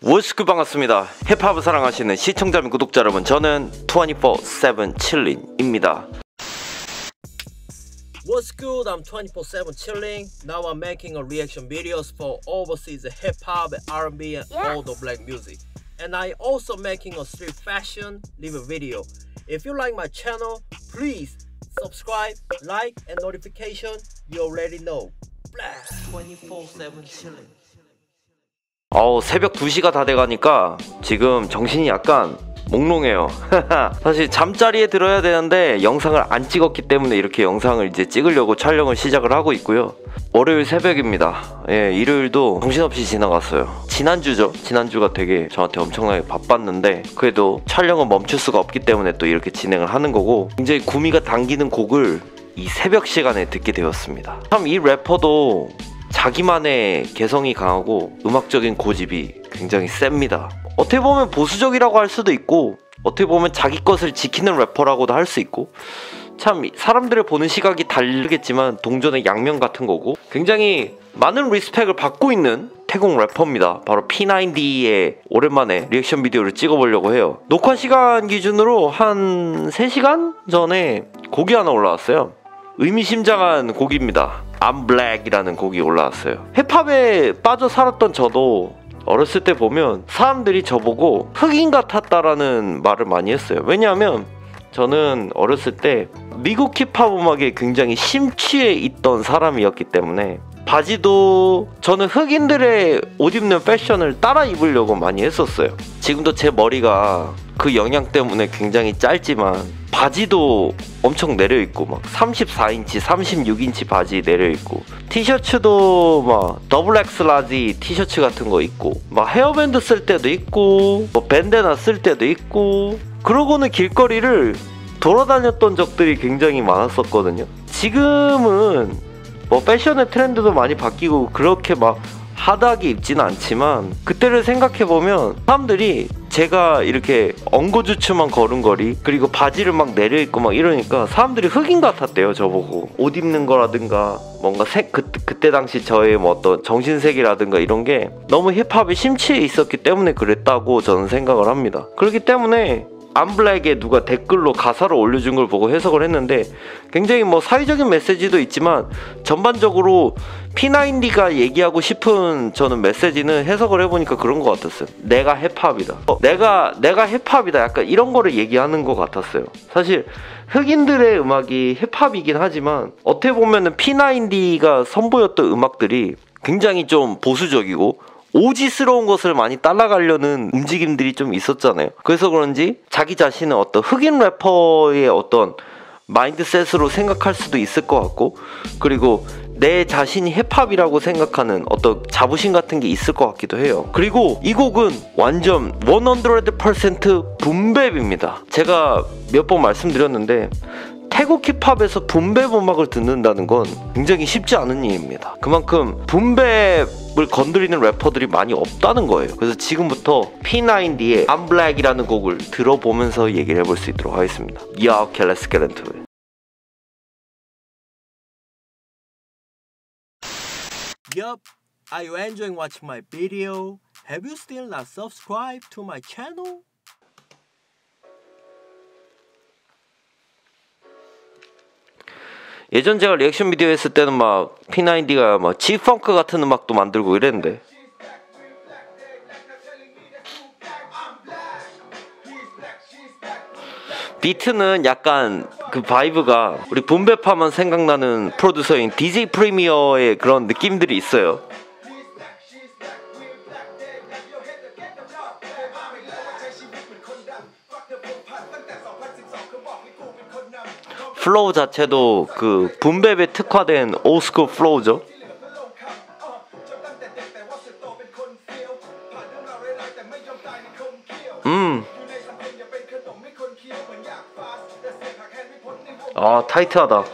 워스크 반갑습니다. 힙합을 사랑하시는 시청자 및 구독자 여러분, 저는 24/7 칠린입니다. What's good? I'm 24/7 chilling. Now I'm making a reaction videos for overseas hip hop, R&B, and all the black music. And I also making a street fashion live video. If you like my channel, please subscribe, like, and notification. You already know. Blast 24/7 chilling. 어우, 새벽 2시가 다 돼가니까 지금 정신이 약간 몽롱해요. 사실 잠자리에 들어야 되는데 영상을 안 찍었기 때문에 이렇게 영상을 이제 찍으려고 촬영을 시작을 하고 있고요. 월요일 새벽입니다. 예, 일요일도 정신없이 지나갔어요. 지난주죠. 지난주가 되게 저한테 엄청나게 바빴는데 그래도 촬영은 멈출 수가 없기 때문에 또 이렇게 진행을 하는 거고 굉장히 구미가 당기는 곡을 이 새벽 시간에 듣게 되었습니다. 참 이 래퍼도 자기만의 개성이 강하고 음악적인 고집이 굉장히 셉니다. 어떻게 보면 보수적이라고 할 수도 있고 어떻게 보면 자기 것을 지키는 래퍼라고도 할 수 있고 참 사람들의 보는 시각이 다르겠지만 동전의 양면 같은 거고 굉장히 많은 respect을 받고 있는 태국 래퍼입니다. 바로 P9D의 오랜만에 리액션 비디오를 찍어보려고 해요. 녹화 시간 기준으로 한 3시간 전에 곡이 하나 올라왔어요. 의미심장한 곡입니다. I'm Black이라는 곡이 올라왔어요. 힙합에 빠져 살았던 저도 어렸을 때 보면 사람들이 저보고 흑인 같았다라는 말을 많이 했어요. 왜냐하면 저는 어렸을 때 미국 힙합 음악에 굉장히 심취해 있던 사람이었기 때문에 바지도 저는 흑인들의 옷 입는 패션을 따라 입으려고 많이 했었어요. 지금도 제 머리가 그 영향 때문에 굉장히 짧지만 바지도 엄청 내려있고 막 34인치, 36인치 바지 내려있고 티셔츠도 막 double X large 티셔츠 같은 거 있고 막 헤어밴드 쓸 때도 있고 뭐 bandana 쓸 때도 있고 그러고는 길거리를 돌아다녔던 적들이 굉장히 많았었거든요. 지금은 뭐 패션의 트렌드도 많이 바뀌고 그렇게 막 hard하게 입지는 않지만 그때를 생각해 보면 사람들이 제가 이렇게 엉거주춤한 걸음걸이 그리고 바지를 막 내려입고 막 이러니까 사람들이 흑인 같았대요 저보고. 옷 입는 거라든가 뭔가 색 그, 그때 당시 저의 뭐 어떤 정신세계라든가 이런 게 너무 힙합에 심취해 있었기 때문에 그랬다고 저는 생각을 합니다. 그렇기 때문에 암블랙에 누가 댓글로 가사를 올려준 걸 보고 해석을 했는데 굉장히 뭐 사회적인 메시지도 있지만 전반적으로 P90D가 얘기하고 싶은 저는 메시지는 해석을 해보니까 그런 것 같았어요. 내가 힙합이다. 어, 내가 내가 힙합이다. 약간 이런 거를 얘기하는 것 같았어요. 사실 흑인들의 음악이 힙합이긴 하지만 어떻게 보면은 P90D가 선보였던 음악들이 굉장히 좀 보수적이고 오지스러운 것을 많이 따라가려는 움직임들이 좀 있었잖아요. 그래서 그런지 자기 자신은 어떤 흑인 래퍼의 어떤 마인드셋으로 생각할 수도 있을 것 같고 그리고 내 자신이 힙합이라고 생각하는 어떤 자부심 같은 게 있을 것 같기도 해요. 그리고 이 곡은 완전 100% 붐랩입니다. 제가 몇 번 말씀드렸는데 태국 힙합에서 붐랩 음악을 듣는다는 건 굉장히 쉽지 않은 일입니다. 그만큼 붐랩을 건드리는 래퍼들이 많이 없다는 거예요. 그래서 지금부터 P90D의 I'm Black이라는 곡을 들어보면서 얘기를 해볼 수 있도록 하겠습니다. 야, okay, let's get into it. Yup. Are you enjoying watching my video? Have you still not subscribed to my channel? 예전 제가 리액션 비디오 했을 때는 막 P9D가 막 G-funk 같은 음악도 만들고 이랬는데 비트는 약간 그 vibe가 우리 boom bap 하면 생각나는 프로듀서인 DJ Premier의 그런 느낌들이 있어요. flow 자체도 그 boom bap에 특화된 old school flow죠. 음. 아 타이트하다.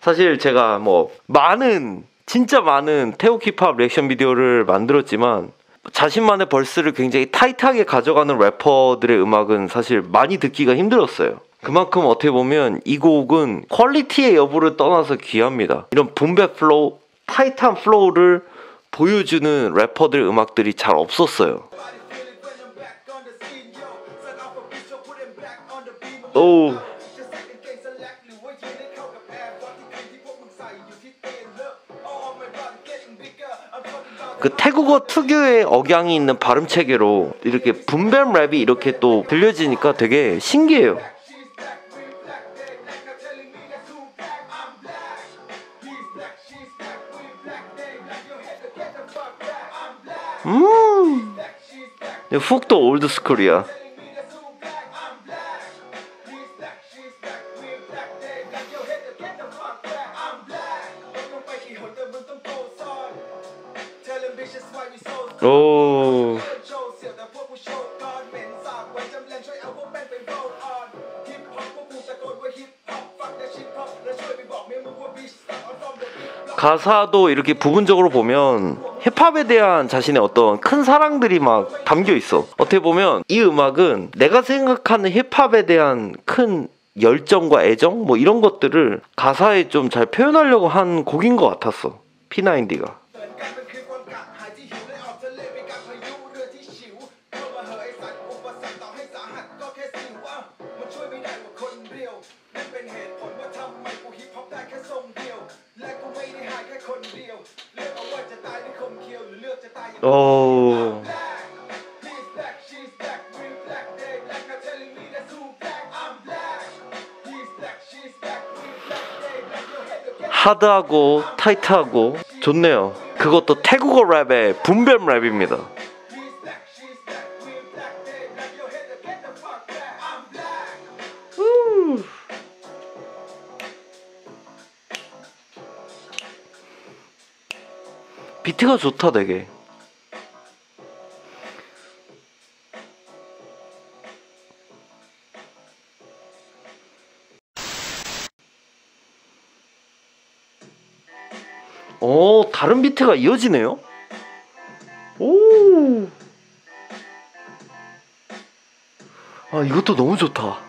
사실 제가 뭐 많은 진짜 많은 태국 힙합 리액션 비디오를 만들었지만 자신만의 verse를 굉장히 타이트하게 가져가는 래퍼들의 음악은 사실 많이 듣기가 힘들었어요. 그만큼 어떻게 보면 이 곡은 퀄리티의 여부를 떠나서 귀합니다. 이런 boom bap flow, 타이트한 flow를 보여주는 래퍼들 음악들이 잘 없었어요. 오. 그 태국어 특유의 억양이 있는 발음 체계로 이렇게 boom bap 랩이 이렇게 또 들려지니까 되게 신기해요. 음. 훅도 올드 스쿨이야. 오. 가사도 이렇게 부분적으로 보면 힙합에 대한 자신의 어떤 큰 사랑들이 막 담겨 있어. 어떻게 보면 이 음악은 내가 생각하는 힙합에 대한 큰 열정과 애정 뭐 이런 것들을 가사에 좀 잘 표현하려고 한 곡인 것 같았어. P90가. Get 하드하고 타이트하고 좋네요. 그것도 태국어 랩의 분별 랩입니다. 비트가 좋다 되게. 오, 다른 비트가 이어지네요? 오! 아, 이것도 너무 좋다.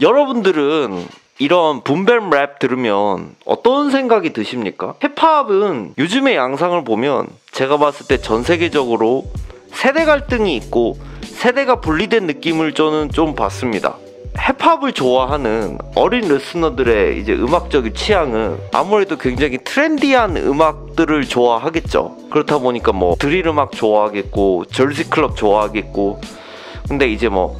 여러분들은 이런 boom bap 랩 들으면 어떤 생각이 드십니까? 힙합은 요즘의 양상을 보면 제가 봤을 때 전 세계적으로 세대 갈등이 있고 세대가 분리된 느낌을 저는 좀 봤습니다. 힙합을 좋아하는 어린 listener들의 이제 음악적인 취향은 아무래도 굉장히 트렌디한 음악들을 좋아하겠죠. 그렇다 보니까 뭐 드릴 음악 좋아하겠고 Jersey club 좋아하겠고 근데 이제 뭐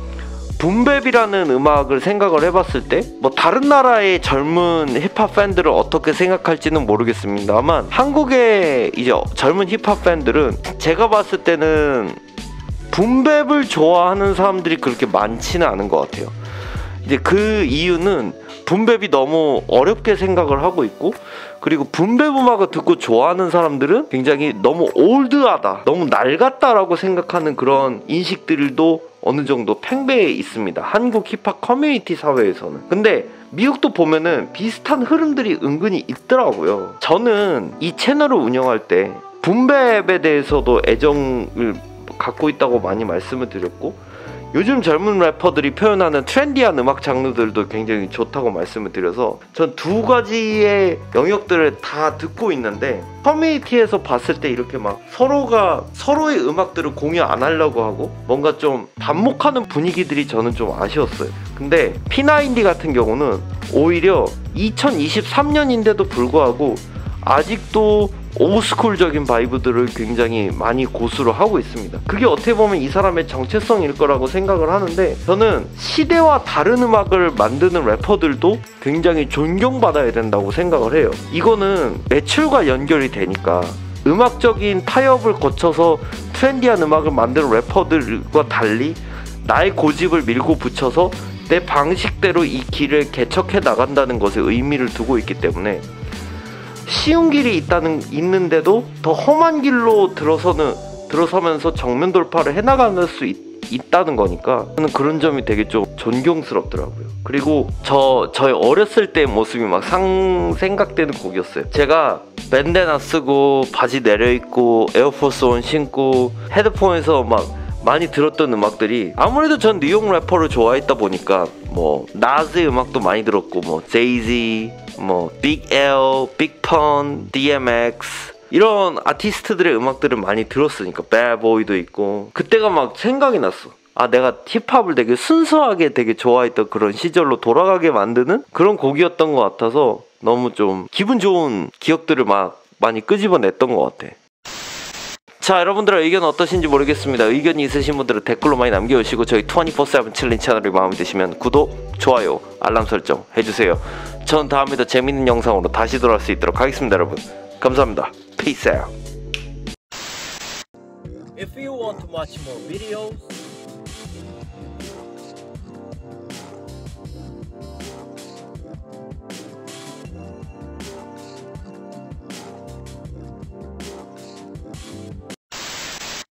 boom bap이라는 음악을 생각을 해봤을 때 뭐 다른 나라의 젊은 힙합 팬들은 어떻게 생각할지는 모르겠습니다만 한국의 이제 젊은 힙합 팬들은 제가 봤을 때는 boom bap을 좋아하는 사람들이 그렇게 많지는 않은 것 같아요. 이제 그 이유는 boom bap이 너무 어렵게 생각을 하고 있고 그리고 boom bap 음악을 듣고 좋아하는 사람들은 굉장히 너무 올드하다, 너무 낡았다라고 생각하는 그런 인식들도 어느 정도 팽배해 있습니다. 한국 힙합 커뮤니티 사회에서는. 근데 미국도 보면은 비슷한 흐름들이 은근히 있더라고요. 저는 이 채널을 운영할 때 붐베에 대해서도 애정을 갖고 있다고 많이 말씀을 드렸고 요즘 젊은 래퍼들이 표현하는 트렌디한 음악 장르들도 굉장히 좋다고 말씀을 드려서 전 두 가지의 영역들을 다 듣고 있는데 커뮤니티에서 봤을 때 이렇게 막 서로가 서로의 음악들을 공유 안 하려고 하고 뭔가 좀 반목하는 분위기들이 저는 좀 아쉬웠어요. 근데 P90D 같은 경우는 오히려 2023년인데도 불구하고 아직도 오스쿨적인 바이브들을 굉장히 많이 고수를 하고 있습니다. 그게 어떻게 보면 이 사람의 정체성일 거라고 생각을 하는데 저는 시대와 다른 음악을 만드는 래퍼들도 굉장히 존경받아야 된다고 생각을 해요. 이거는 매출과 연결이 되니까 음악적인 타협을 거쳐서 트렌디한 음악을 만드는 래퍼들과 달리 나의 고집을 밀고 붙여서 내 방식대로 이 길을 개척해 나간다는 것에 의미를 두고 있기 때문에 쉬운 길이 있다는 있는데도 더 험한 길로 들어서는 들어서면서 정면 돌파를 해나가는 수 있, 있다는 거니까 저는 그런 점이 되게 좀 존경스럽더라고요. 그리고 저 저의 어렸을 때 모습이 막 상 생각되는 곡이었어요. 제가 밴데나 쓰고 바지 내려 입고 에어포스 원 신고 헤드폰에서 막 많이 들었던 음악들이 아무래도 전 뉴욕 래퍼를 좋아했다 보니까 뭐 나즈의 음악도 많이 들었고 뭐 제이지 뭐빅 L, 빅펀, DMX 이런 아티스트들의 음악들을 많이 들었으니까 배보이도 있고 그때가 막 생각이 났어. 아 내가 힙합을 되게 순수하게 되게 좋아했던 그런 시절로 돌아가게 만드는 그런 곡이었던 것 같아서 너무 좀 기분 좋은 기억들을 막 많이 끄집어냈던 것 같아. 자 여러분들의 의견 어떠신지 모르겠습니다. 의견이 있으신 분들은 댓글로 많이 남겨주시고 저희 24-7 칠린 채널이 마음에 드시면 구독, 좋아요, 알람 설정 해주세요. 전 다음에 더 재밌는 영상으로 다시 돌아올 수 있도록 하겠습니다 여러분. 감사합니다. Peace out. If you want to watch more videos,